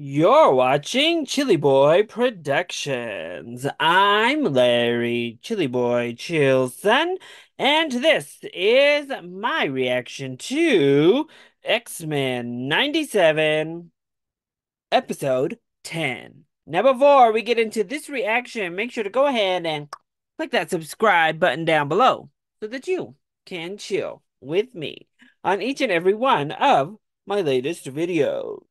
You're watching Chilly Boy Productions. I'm Larry Chilly Boy Chilson, and this is my reaction to X-Men 97, Episode 10. Now, before we get into this reaction, make sure to go ahead and click that subscribe button down below so that you can chill with me on each and every one of my latest videos.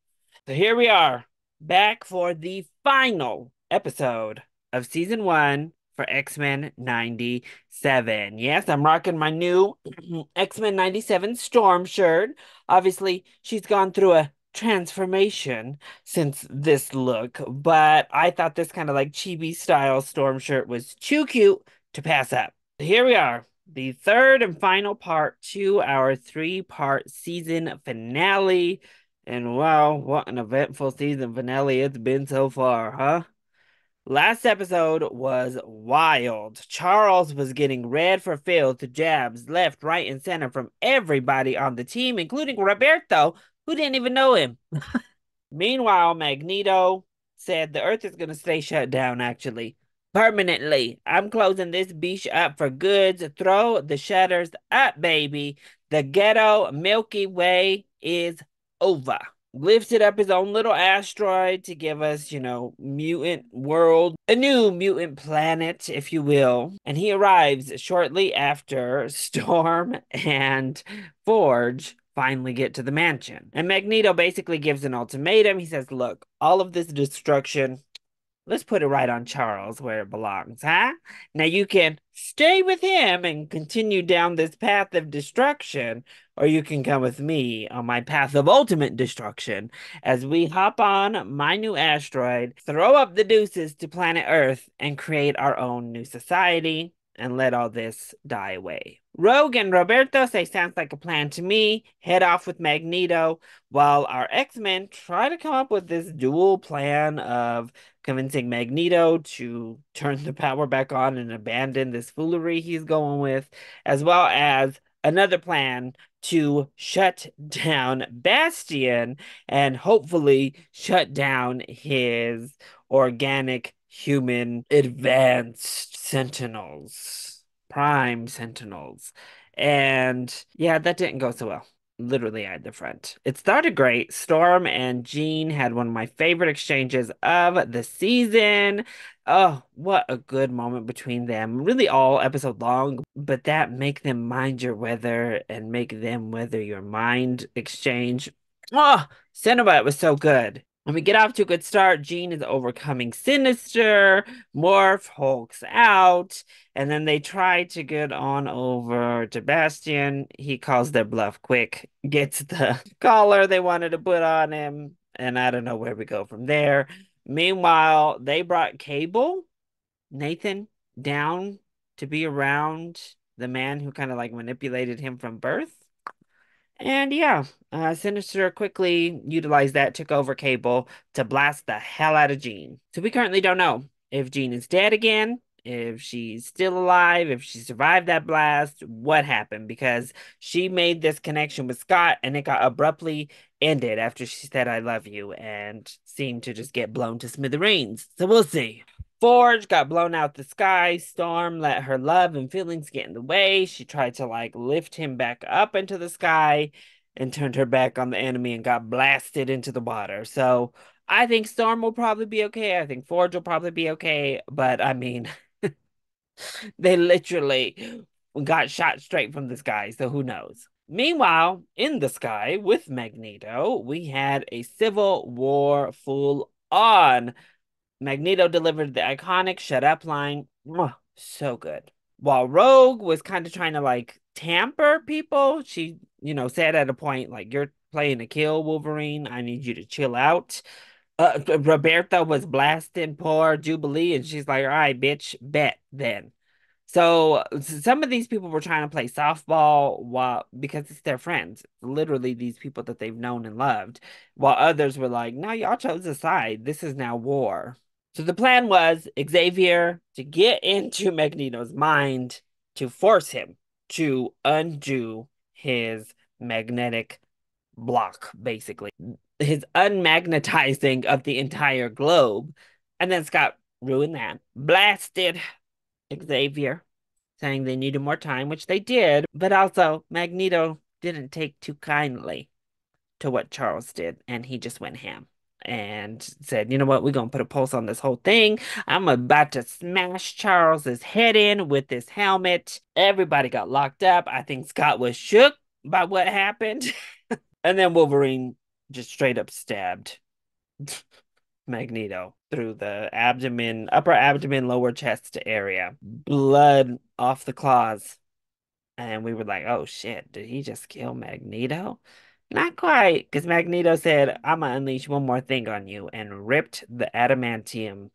So here we are, back for the final episode of season one for X Men 97. Yes, I'm rocking my new X Men 97 Storm shirt. Obviously, she's gone through a transformation since this look, but I thought this kind of like chibi style Storm shirt was too cute to pass up. Here we are, the third and final part to our three part season finale. And wow, what an eventful season finale it's been so far, huh? Last episode was wild. Charles was getting read for filth jabs left, right, and center from everybody on the team, including Roberto, who didn't even know him. Meanwhile, Magneto said the Earth is going to stay shut down, actually. Permanently. I'm closing this beach up for goods. Throw the shutters up, baby. The ghetto Milky Way is over. Lifted up his own little asteroid to give us, you know, mutant world, a new mutant planet, if you will. And he arrives shortly after Storm and Forge finally get to the mansion. And Magneto basically gives an ultimatum. He says, Look, all of this destruction Let's put it right on Charles where it belongs, huh? Now you can stay with him and continue down this path of destruction, or you can come with me on my path of ultimate destruction as we hop on my new asteroid, throw up the deuces to planet Earth, and create our own new society and let all this die away. Rogue and Roberto say sounds like a plan to me. Head off with Magneto while our X-Men try to come up with this dual plan of convincing Magneto to turn the power back on and abandon this foolery he's going with, as well as another plan to shut down Bastion and hopefully shut down his organic human advanced sentinels, prime sentinels. And yeah, that didn't go so well. Literally at the front. It started great. Storm and Jean had one of my favorite exchanges of the season. Oh, what a good moment between them. Really all episode long, but that make them mind your weather and make them weather your mind exchange. Oh, Cenobite was so good. When we get off to a good start, Jean is overcoming Sinister, Morph hulks out, and then they try to get on over to Bastion. He calls their bluff quick, gets the collar they wanted to put on him, and I don't know where we go from there. Meanwhile, they brought Cable, Nathan, down to be around the man who kind of like manipulated him from birth. And yeah, uh, Sinister quickly utilized that, took over Cable to blast the hell out of Jean. So we currently don't know if Jean is dead again, if she's still alive, if she survived that blast, what happened, because she made this connection with Scott and it got abruptly ended after she said, I love you, and seemed to just get blown to smithereens. So we'll see. Forge got blown out the sky. Storm let her love and feelings get in the way. She tried to like lift him back up into the sky and turned her back on the enemy and got blasted into the water. So I think Storm will probably be okay. I think Forge will probably be okay. But I mean, they literally got shot straight from the sky. So who knows? Meanwhile, in the sky with Magneto, we had a civil war full on. Magneto delivered the iconic shut up line. Oh, so good. While Rogue was kind of trying to like tamper people, she, you know, said at a point, like, you're playing to kill Wolverine. I need you to chill out. Uh, Roberto was blasting poor Jubilee, and she's like, all right, bitch, bet then. So some of these people were trying to play softball while because it's their friends, literally these people that they've known and loved, while others were like, "No, y'all chose a side. This is now war." So the plan was Xavier to get into Magneto's mind to force him to undo his magnetic block, basically. his unmagnetizing of the entire globe. And then Scott ruined that. Blasted Xavier, saying they needed more time, which they did. But also, Magneto didn't take too kindly to what Charles did, and he just went ham and said, you know what, we're gonna put a pulse on this whole thing. I'm about to smash Charles's head in with this helmet. Everybody got locked up. I think Scott was shook by what happened. and then Wolverine just straight up stabbed Magneto through the abdomen, upper abdomen, lower chest area. Blood off the claws. And we were like, oh shit, did he just kill Magneto? Not quite, because Magneto said, I'm gonna unleash one more thing on you and ripped the adamantium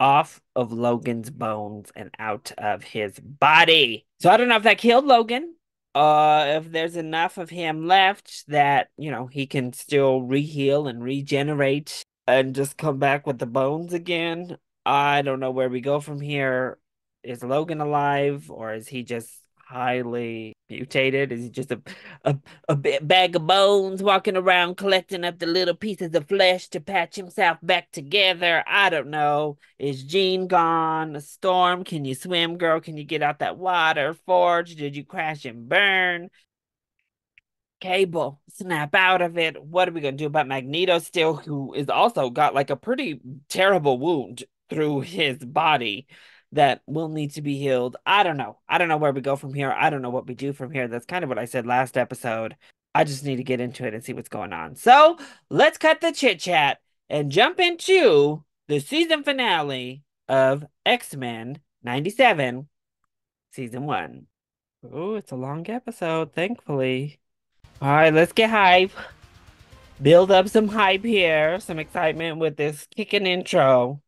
off of Logan's bones and out of his body. So I don't know if that killed Logan. Uh, if there's enough of him left that, you know, he can still reheal and regenerate and just come back with the bones again. I don't know where we go from here. Is Logan alive or is he just highly mutated? Is he just a, a, a bag of bones walking around collecting up the little pieces of flesh to patch himself back together? I don't know. Is Jean gone? A storm? Can you swim, girl? Can you get out that water? Forge? Did you crash and burn? Cable, snap out of it. What are we gonna do about Magneto still, who is also got like a pretty terrible wound through his body? That will need to be healed. I don't know. I don't know where we go from here. I don't know what we do from here. That's kind of what I said last episode. I just need to get into it and see what's going on. So let's cut the chit chat and jump into the season finale of X Men 97, season one. Oh, it's a long episode, thankfully. All right, let's get hype. Build up some hype here, some excitement with this kicking intro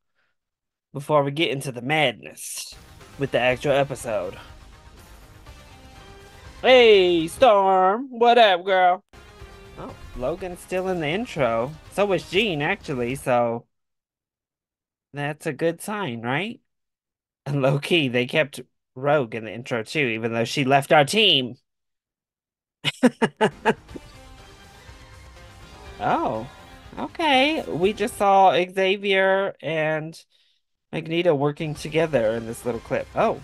before we get into the madness with the actual episode. Hey, Storm! What up, girl? Oh, Logan's still in the intro. So was Jean, actually, so that's a good sign, right? And low key, they kept Rogue in the intro too, even though she left our team. oh, okay. We just saw Xavier and Magneto working together in this little clip. Oh.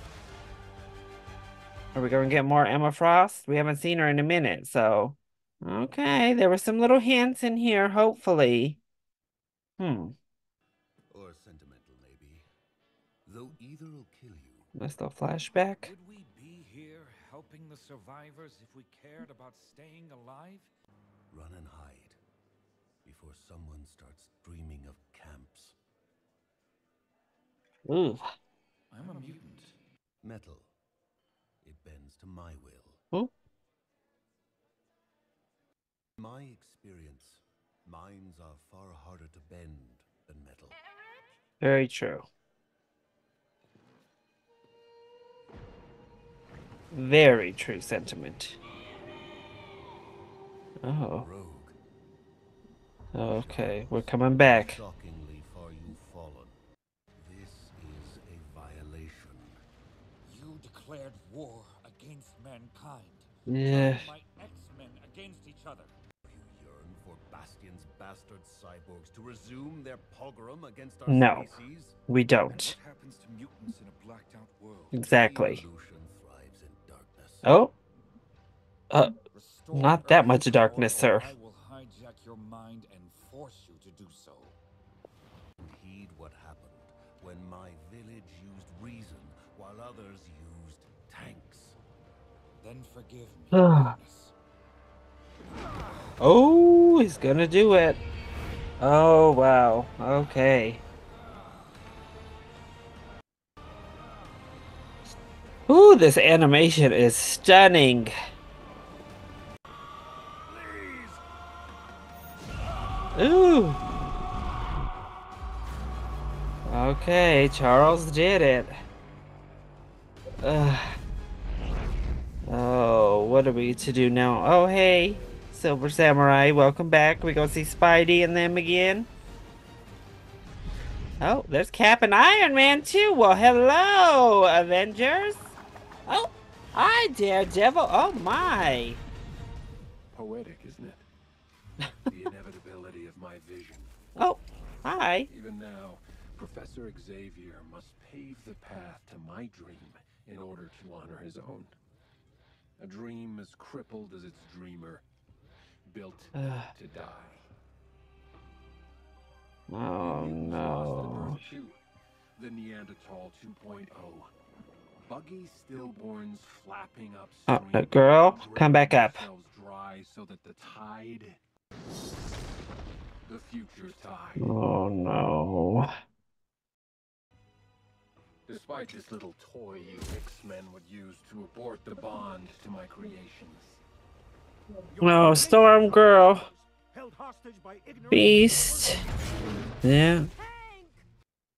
Are we going to get more Emma Frost? We haven't seen her in a minute, so... Okay, there were some little hints in here, hopefully. Hmm. Or sentimental, maybe. Though either will kill you. Missed a flashback? Would we be here helping the survivors if we cared about staying alive? Run and hide. Before someone starts dreaming of camps. Ooh. I'm a mutant. Metal. It bends to my will. Oh. In my experience, minds are far harder to bend than metal. Very true. Very true sentiment. Oh. Rogue. Okay, we're coming back. A blacked out world? Exactly. Evolution thrives in darkness. Oh, uh, Restore Not that Earth much darkness, sir. I will hijack your mind and force you to do so. Heed what happened when my village used reason while others used tanks. Then forgive me. Oh, he's gonna do it. Oh, wow. Okay. Ooh, this animation is stunning. Ooh. Okay, Charles did it. Ugh. Oh, what are we to do now? Oh, hey, Silver Samurai, welcome back. We gonna see Spidey and them again? Oh, there's Cap and Iron Man too. Well, hello, Avengers. Oh, hi, Daredevil. Oh my. Poetic, isn't it? the inevitability of my vision. Oh, Hi. Even now, Professor Xavier must pave the path to my dream in order to honor his own. A dream as crippled as its dreamer, built ah. to die. Oh no. at. The Neanderthal 2.0. Buggy stillborns flapping Oh, uh, upstream. Uh, no, girl, come back up. Dry so that the tide. The future tide. Oh no. Despite this little toy you X-Men would use to abort the bond to my creations. No, Storm Girl. Held hostage by ignorant Beast. Yeah.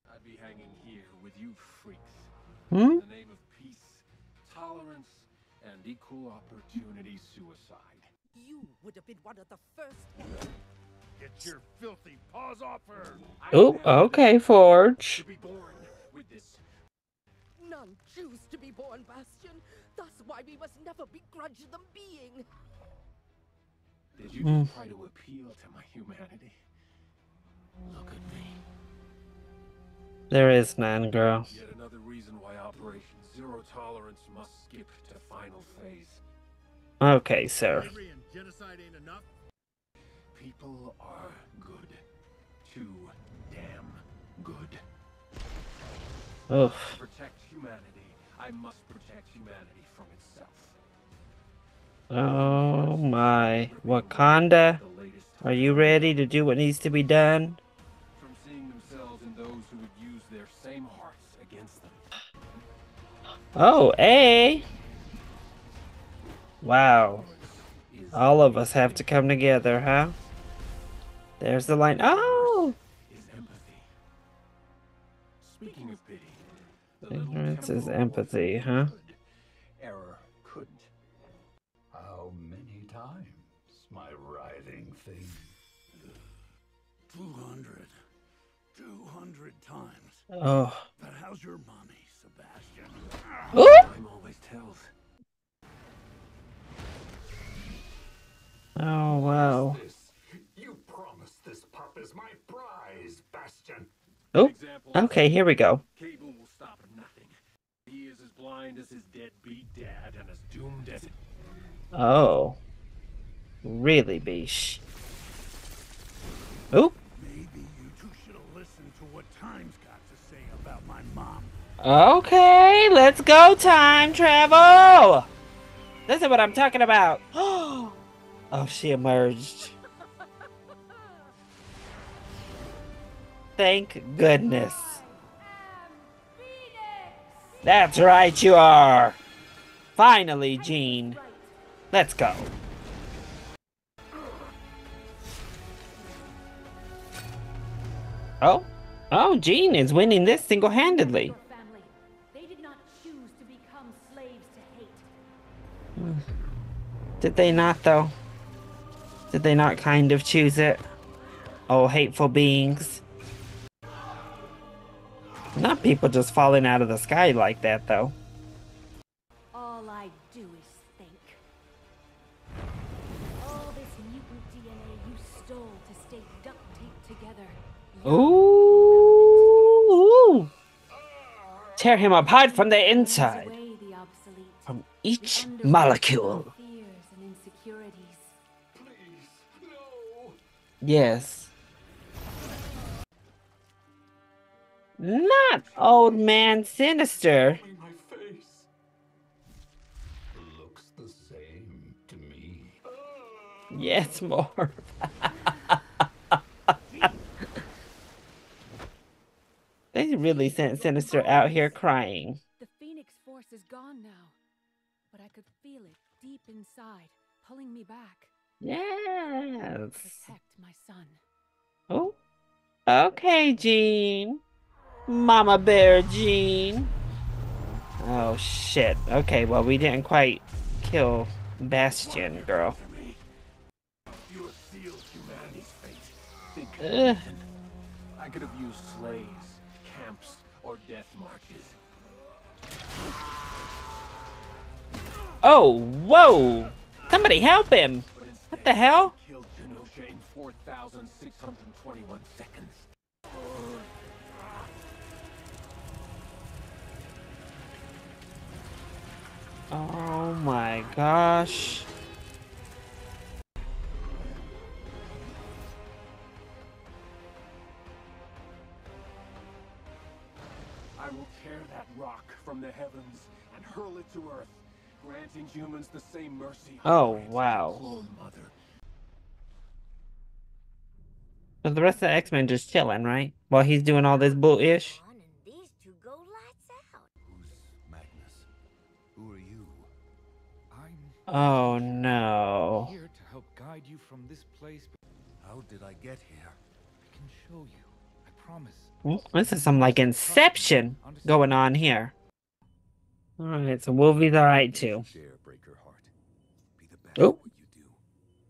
I'd be hanging here with you freaks. Hmm? In the name of peace, tolerance, and equal opportunity suicide. You would have been one of the first. Get your filthy paws off her! Oh, okay, Forge. None choose to be born, Bastion. Thus why we must never begrudge them being. Did you just try to appeal to my humanity? Look at me. There is man, girl. Yet another reason why Operation Zero Tolerance must skip to final phase. Okay, sir. Genocide ain't enough. People are good. Too damn good. To protect humanity, I must protect humanity from itself. Oh my. Wakanda, are you ready to do what needs to be done? From seeing themselves in those who would use their same hearts against them. Oh, A. Wow. All of us have to come together, huh? There's the line. Oh! Ignorance is empathy, huh? could, Error couldn't. How many times, my writhing thing? 200. 200 times. Oh. But how's your mommy, Sebastian? Ooh! Time always tells. Oh, wow. You promised this pup is my prize, Bastion. Oh, okay, here we go. Cable will stop at nothing. He is as blind as his deadbeat dad and as doomed as Oh. Really, Beesh. Oh. Maybe you two should have listened to what Time's got to say about my mom. Okay, let's go time travel. This is what I'm talking about. Oh, she emerged. Thank goodness. That's right, you are. Finally, Jean. Let's go. Oh, oh, Jean is winning this single-handedly. Did they not, though? Did they not kind of choose it? Oh, hateful beings. Not people just falling out of the sky like that, though. All I do is think. This mutant DNA you stole to stay duct taped together. Ooh! Tear him apart from the inside, away the obsolete. from each molecule. Fears and insecurities. Please, no. Yes. Not old man sinister. Yes, more. they really sent Sinister out here crying. The Phoenix Force is gone now, but I could feel it deep inside, pulling me back. Yes. Protect my son. Oh. Okay, Jean. Mama Bear Jean. Oh shit. Okay, well we didn't quite kill Bastion, girl. Eh. I could have used sleighs, camps, or death marches. Oh, whoa! Somebody help him! What the hell? Killed Genosha in 4,621 seconds. Oh my gosh. From the heavens and hurl it to earth, granting humans the same mercy. Oh, wow. Clone Mother. So the rest of the X-Men just chilling, right? While he's doing all this bull-ish? On and these two go lights out. Who's Magnus? Who are you? I'm Oh no. here to help guide you from this place. How did I get here? I can show you. I promise. This is some like Inception going on here. Alright, so Wolvie's alright too. Dare break her heart. Be the best Oh. what you do.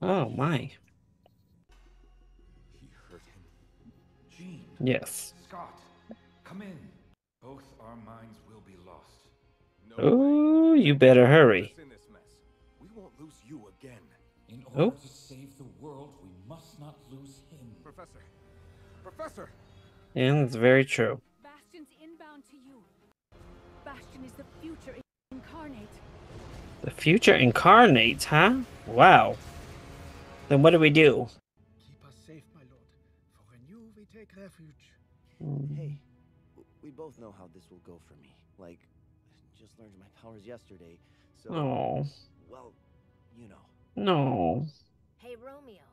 Oh my. He hurt him. Jean. Yes. Scott. Come in. Both our minds will be lost. No Ooh, you better hurry. in this mess. We won't lose you again. In Oh. to save the world, we must not lose him. Professor. Professor. Yeah, that's very true. The future incarnates, huh? Wow. Then what do we do? Keep us safe, my lord. For in you we take refuge. Hmm. Hey, we both know how this will go for me. Like, just learned my powers yesterday, so Oh, well, you know. no. Hey, Romeo.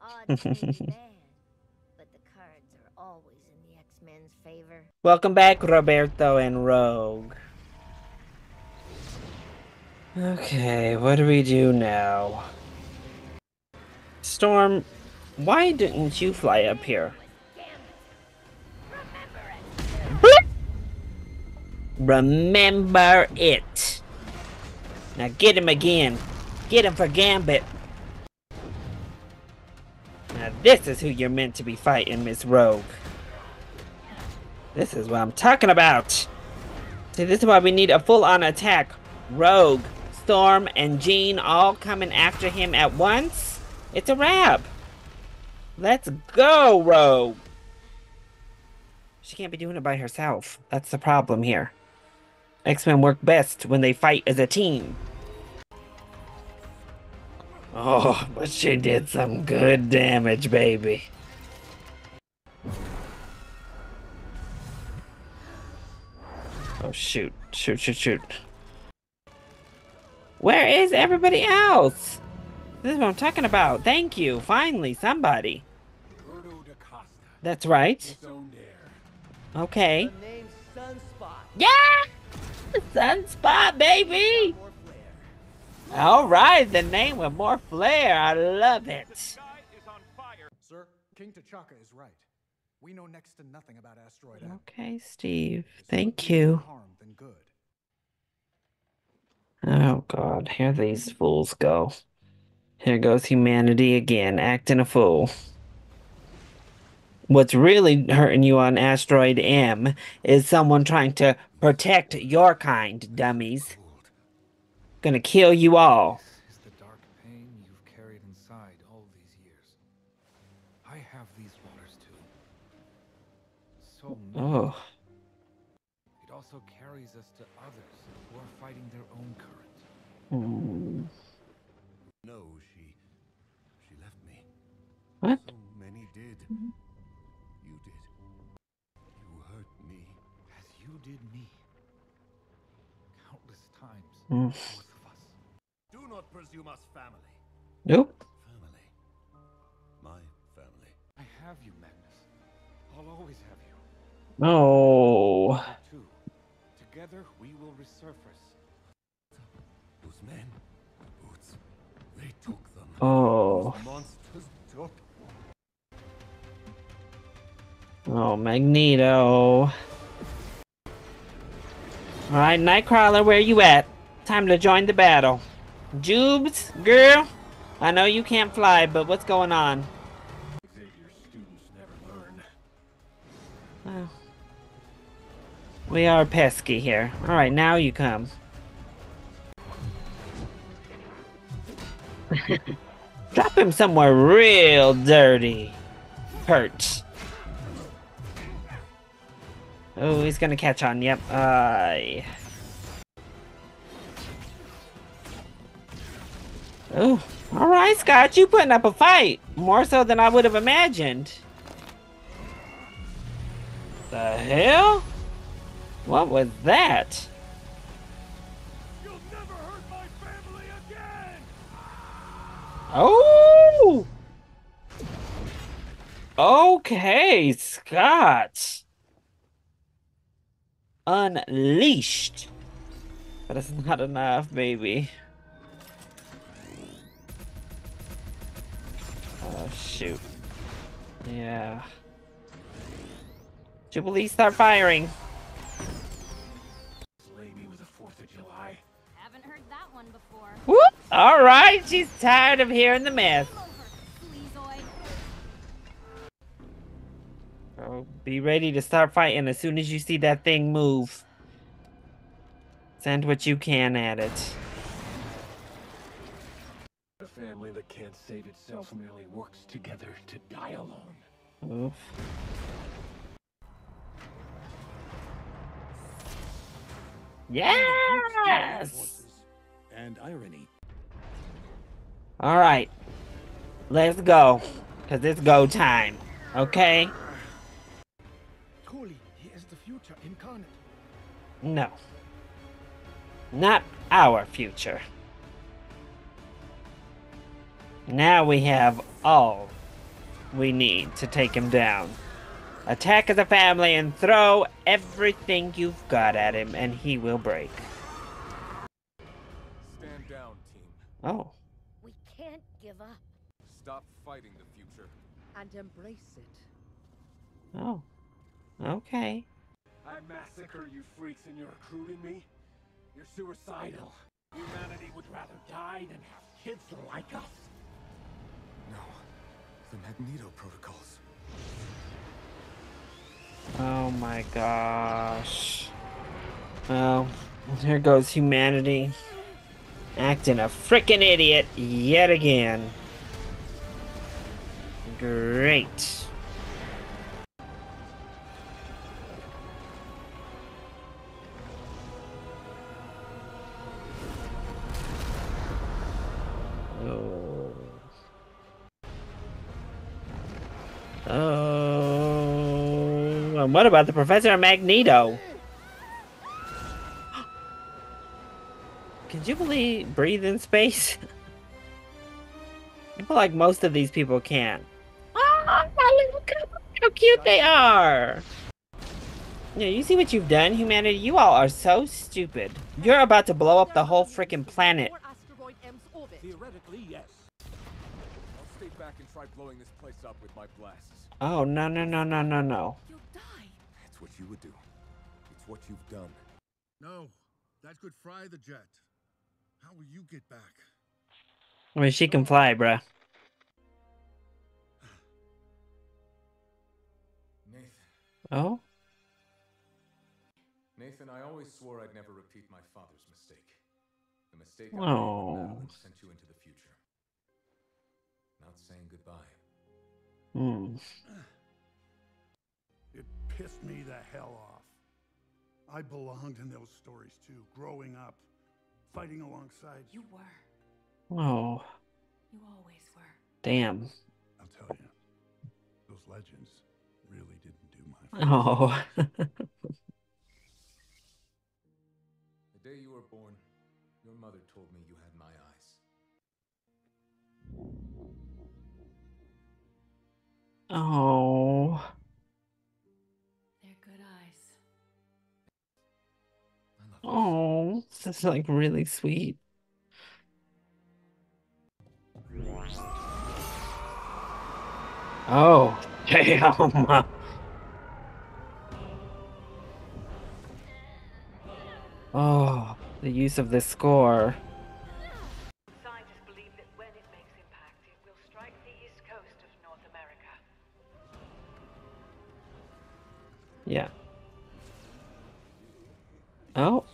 Odds may bad, but the cards are always in the X-Men's favor. Welcome back, Roberto and Rogue. Okay, what do we do now? Storm, why didn't you fly up here? Remember it. Now get him again. Get him for Gambit. Now this is who you're meant to be fighting, Miss Rogue. This is what I'm talking about. See, this is why we need a full-on attack. Rogue, Storm, and Jean all coming after him at once. It's a wrap. Let's go, Rogue. She can't be doing it by herself. That's the problem here. X-Men work best when they fight as a team. Oh, but she did some good damage, baby. Oh, shoot. Shoot, shoot, shoot. Where is everybody else? This is what I'm talking about. Thank you. Finally, somebody. Roberto da Costa. That's right. His own dare. Okay. Sunspot. Yeah! Sunspot, baby! All right, the name with more flair. I love it. Sir, King T'Chaka is right. We know next to nothing about Asteroid Okay, Steve. It's Thank likely more you. Harm than good. Oh, God. Here these fools go. Here goes humanity again, acting a fool. What's really hurting you on Asteroid M is someone trying to protect your kind, dummies. Gonna kill you all. This is the dark pain you've carried inside all these years. I have these waters too. So. Oh, No, she. She left me. What? So many did. Mm-hmm. You did. You hurt me. As you did me. Countless times. Mm. Both of us. Do not presume us family. Nope. Family. My family. I have you, Magnus. I'll always have you. Too. Together we will resurface. Those men. Boots. They took them. Oh. Those monsters took. Oh, Magneto. Alright, Nightcrawler, where you at? Time to join the battle. Jubes, girl, I know you can't fly, but what's going on? Xavier's students never learn. Well, we are pesky here. Alright, now you come. Drop him somewhere real dirty. Hurt. Oh, he's gonna catch on. Yep. Uh, Oh, all right, Scott, you putting up a fight. More so than I would have imagined. The hell? What was that? Oh! Okay, Scott. Unleashed. But it's not enough, baby. Oh, shoot. Yeah. Jubilee, start firing. Whoop! All right, she's tired of hearing the mess. Oh, be ready to start fighting as soon as you see that thing move. Send what you can at it. A family that can't save itself merely works together to die alone. Oof. Yes! And irony. All right. Let's go. Because it's go time. Okay? Truly, he is the future incarnate. No. Not our future. Now we have all we need to take him down. Attack as a family and throw everything you've got at him, and he will break. Oh. We can't give up Stop fighting the future. and embrace it. Oh. Okay. I massacre you freaks and you're recruiting me? You're suicidal. Humanity would rather die than have kids like us. No. The Magneto protocols. Oh my gosh. Well, here goes humanity. Acting a frickin' idiot yet again. Great. Oh. Oh. And what about the Professor Magneto? Can you believe breathe in space? I feel like most of these people can. Oh, ah, my little couple, how cute they are! Yeah, you see what you've done, humanity? You all are so stupid. You're about to blow up the whole freaking planet. Asteroid M's orbit. Theoretically, yes. I'll stay back and try blowing this place up with my blasts. Oh, no, no, no, no, no, no. That's what you would do. It's what you've done. No, that could fry the jet. How will you get back? I mean, she can fly, bruh. Nathan. Oh? Nathan, I always swore I'd never repeat my father's mistake. The mistake I made Oh. when sent you into the future. Not saying goodbye. Hmm. It pissed me the hell off. I belonged in those stories too, growing up, fighting alongside. You were. Oh, You always were. damn. I'll tell you, those legends really didn't do my. Oh. The day you were born, your mother told me you had my eyes. oh. Oh. This is like really sweet. Oh, damn. Oh, the use of this score. Yeah. believe that when it makes impact, it will strike the east coast of North America. Yeah. Oh.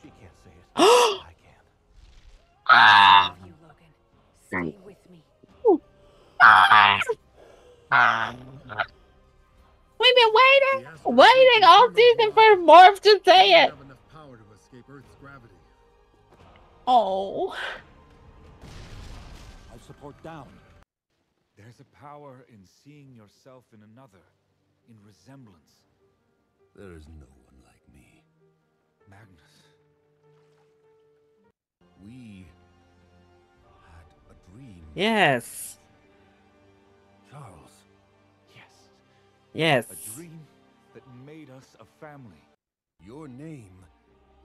She can't say it. I can. Ah. Stay with me. We've been waiting, waiting all season for Morph to say it. Have enough power to escape Earth's gravity. Oh. I support down. There's a power in seeing yourself in another, in resemblance. There is no one like me. Magnus. We had a dream. Yes. Charles. Yes. Yes. A dream that made us a family. Your name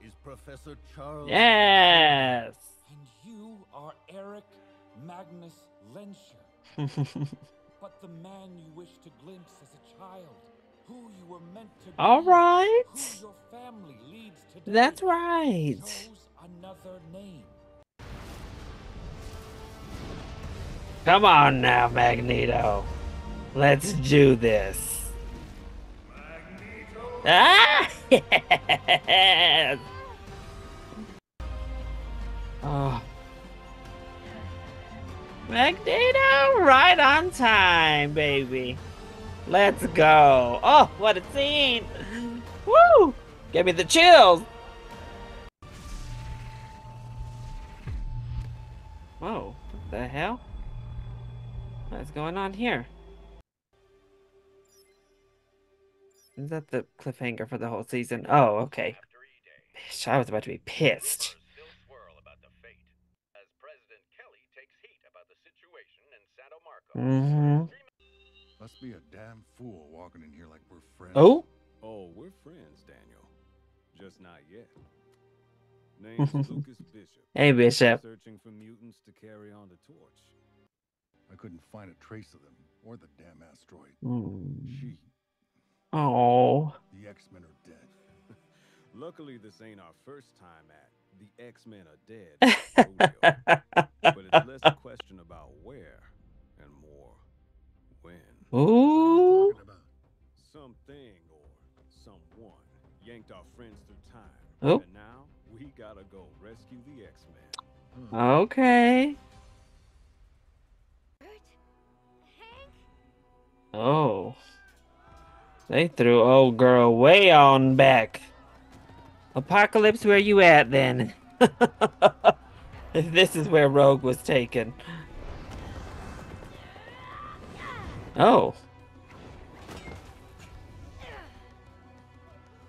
is Professor Charles. Yes. And you are Erik Magnus Lehnsherr. but the man you wish to glimpse as a child. Who you were meant to be. All right. Who your family leads today. That's right. Chose another name. Come on now, Magneto. Let's do this. Ah! Yes! Oh. Magneto, right on time, baby. Let's go. Oh, what a scene. Woo! Give me the chills. Whoa, what the hell? What's going on here? Is that the cliffhanger for the whole season? Oh, okay. Bitch, I was about to be pissed. Mm-hmm. Must be a damn fool walking in here like we're friends. Oh? Oh, we're friends, Daniel. Just not yet. Name's Lucas Bishop. Hey, Bishop. Searching for mutants to carry on the torch. I couldn't find a trace of them or the damn asteroid. Hmm. She, Oh. the X-Men are dead. Luckily, this ain't our first time at the X-Men are dead. rodeo. but it's less a question about where and more when. Ooh. Something or someone yanked our friends through time. Oh. And now we gotta go rescue the X-Men. Okay. Oh. They threw old girl way on back. Apocalypse, where you at then? this is where Rogue was taken. Oh.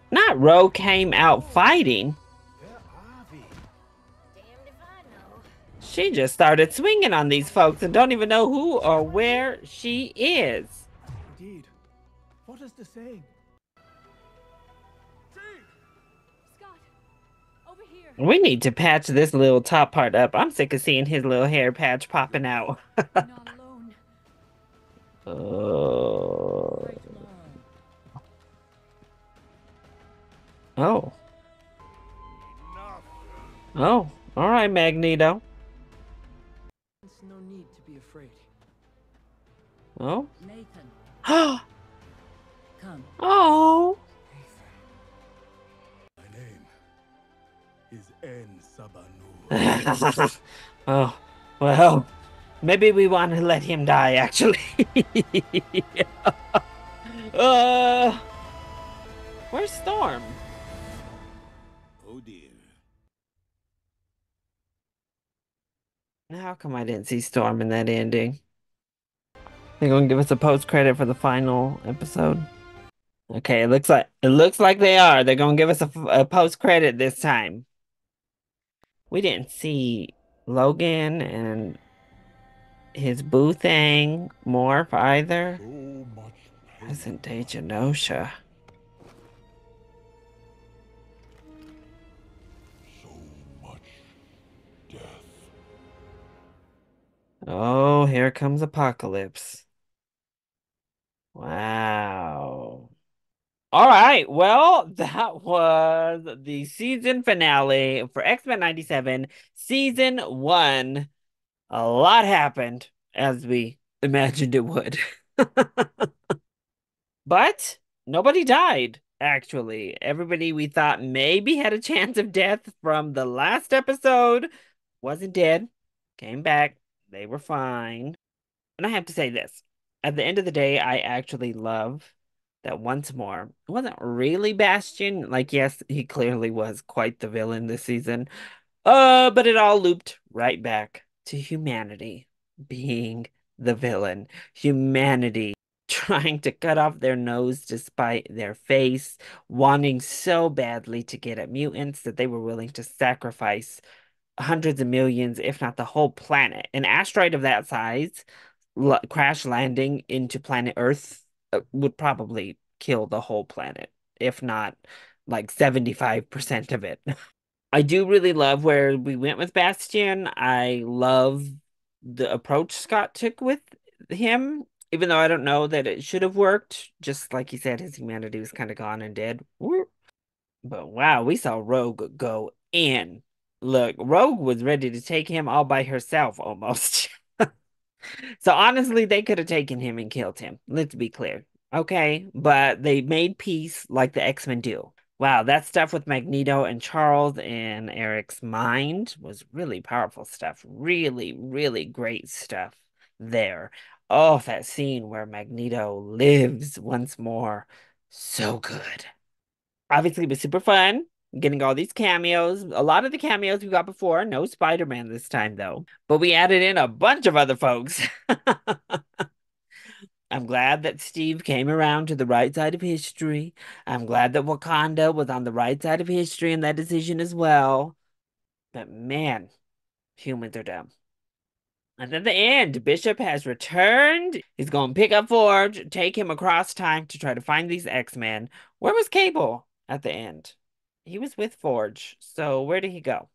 Not Rogue came out fighting. She just started swinging on these folks and don't even know who or where she is. Indeed. What is the saying? Scott, over here. We need to patch this little top part up. I'm sick of seeing his little hair patch popping out. Not alone. Uh, oh. Oh. Oh. All right, Magneto. There's no need to be afraid. Oh. Nathan, Oh. Come. Oh. My name is En Sabah Nur. oh. Well, maybe we want to let him die, actually. uh. Where's Storm? Oh dear. How come I didn't see Storm in that ending? They're gonna give us a post credit for the final episode. Okay, it looks like it looks like they are. They're gonna give us a, a post credit this time. We didn't see Logan and his boo thing morph either. Isn't Genosha? Oh, here comes Apocalypse. Wow. All right. Well, that was the season finale for X-Men 97, season one. A lot happened as we imagined it would. But nobody died, actually. Everybody we thought maybe had a chance of death from the last episode wasn't dead, came back. They were fine. And I have to say this at the end of the day, I actually love that once more, it wasn't really Bastion. Like, yes, he clearly was quite the villain this season. Uh, but it all looped right back to humanity being the villain. Humanity trying to cut off their nose despite their face, wanting so badly to get at mutants that they were willing to sacrifice hundreds of millions, if not the whole planet. An asteroid of that size crash landing into planet Earth uh, would probably kill the whole planet, if not like 75% of it. I do really love where we went with Bastion. I love the approach Scott took with him, even though I don't know that it should have worked. Just like he said, his humanity was kind of gone and dead. But wow, we saw Rogue go in. Look, Rogue was ready to take him all by herself almost. so honestly, they could have taken him and killed him. Let's be clear. Okay, but they made peace like the X-Men do. Wow, that stuff with Magneto and Charles and Erik's mind was really powerful stuff. Really, really great stuff there. Oh, that scene where Magneto lives once more. So good. Obviously, it was super fun getting all these cameos. A lot of the cameos we got before. No Spider Man this time, though. But we added in a bunch of other folks. I'm glad that Steve came around to the right side of history. I'm glad that Wakanda was on the right side of history in that decision as well. But man, humans are dumb. And at the end, Bishop has returned. He's going to pick up Forge, take him across time to try to find these X Men. Where was Cable at the end? He was with Forge. So where did he go?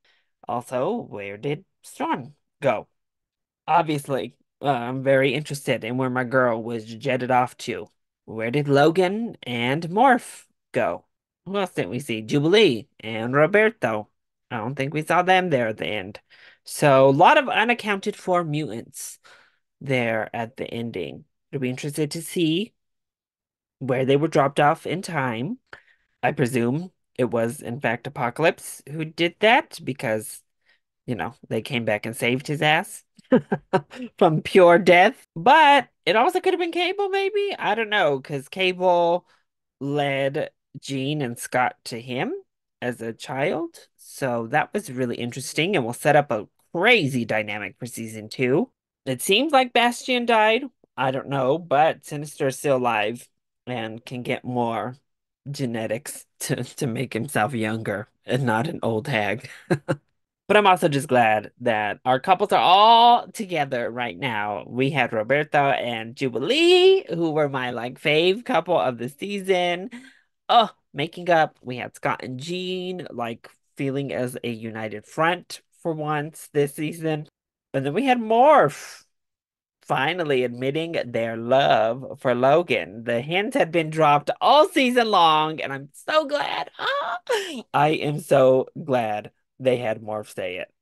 Also, where did Storm go? Obviously, uh, I'm very interested in where my girl was jetted off to. Where did Logan and Morph go? Who else didn't we see? Jubilee and Roberto. I don't think we saw them there at the end. So a lot of unaccounted for mutants there at the ending. It'll be interested to see where they were dropped off in time. I presume it was in fact Apocalypse who did that because, you know, they came back and saved his ass. from pure death. But it also could have been Cable, maybe. I don't know, because Cable led Jean and Scott to him as a child. So that was really interesting and will set up a crazy dynamic for season two. It seems like Bastion died. I don't know, but Sinister is still alive and can get more genetics to, to make himself younger and not an old hag. But I'm also just glad that our couples are all together right now. We had Roberto and Jubilee, who were my like fave couple of the season. Oh, making up. We had Scott and Jean, like feeling as a united front for once this season. And then we had Morph finally admitting their love for Logan. The hints had been dropped all season long, and I'm so glad. Ah, I am so glad they had Morph say it.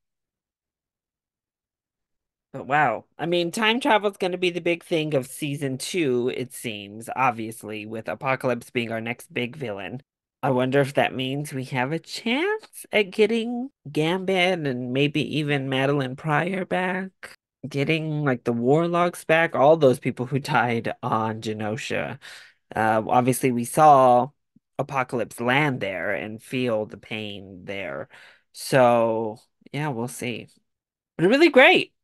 But wow. I mean, time travel is going to be the big thing of season two, it seems, obviously, with Apocalypse being our next big villain. I wonder if that means we have a chance at getting Gambit and maybe even Madelyne Pryor back. Getting like the Warlocks back, all those people who died on Genosha. Uh, obviously, we saw Apocalypse land there and feel the pain there. So yeah, we'll see. But really great.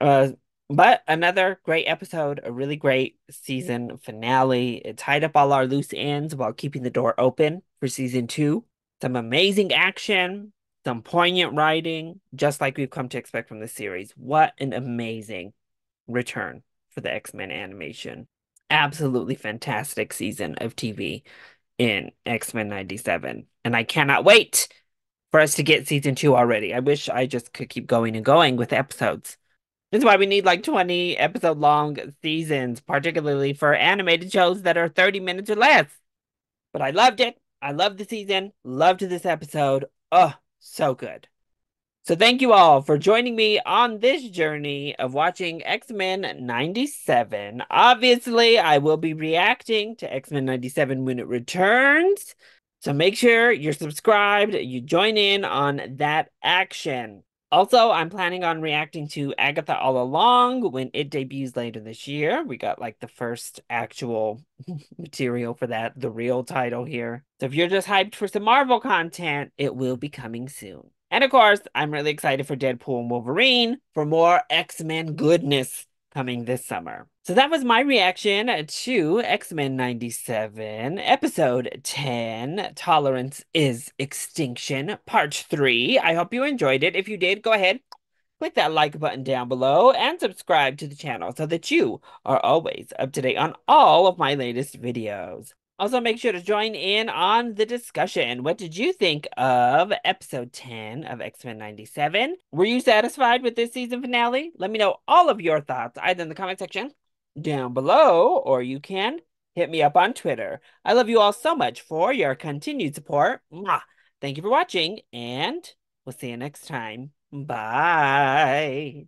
Uh, but another great episode, a really great season finale. It tied up all our loose ends while keeping the door open for season two. Some amazing action, some poignant writing, just like we've come to expect from the series. What an amazing return for the X Men animation. Absolutely fantastic season of TV in X Men 97. And I cannot wait for us to get season two already. I wish I just could keep going and going with episodes. This is why we need like 20 episode long seasons, particularly for animated shows that are 30 minutes or less. But I loved it. I loved the season. Loved this episode. Oh, so good. So thank you all for joining me on this journey of watching X-Men 97. Obviously, I will be reacting to X-Men 97 when it returns. So make sure you're subscribed, you join in on that action. Also, I'm planning on reacting to Agatha All Along when it debuts later this year. We got like the first actual material for that, the real title here. So if you're just hyped for some Marvel content, it will be coming soon. And of course, I'm really excited for Deadpool and Wolverine for more X Men goodness coming this summer. So that was my reaction to X Men 97, Episode 10 Tolerance is Extinction, Part 3. I hope you enjoyed it. If you did, go ahead, click that like button down below and subscribe to the channel so that you are always up to date on all of my latest videos. Also, make sure to join in on the discussion. What did you think of episode 10 of X Men 97? Were you satisfied with this season finale? Let me know all of your thoughts either in the comment section down below or you can hit me up on Twitter. I love you all so much for your continued support. Mwah. Thank you for watching, and we'll see you next time. Bye.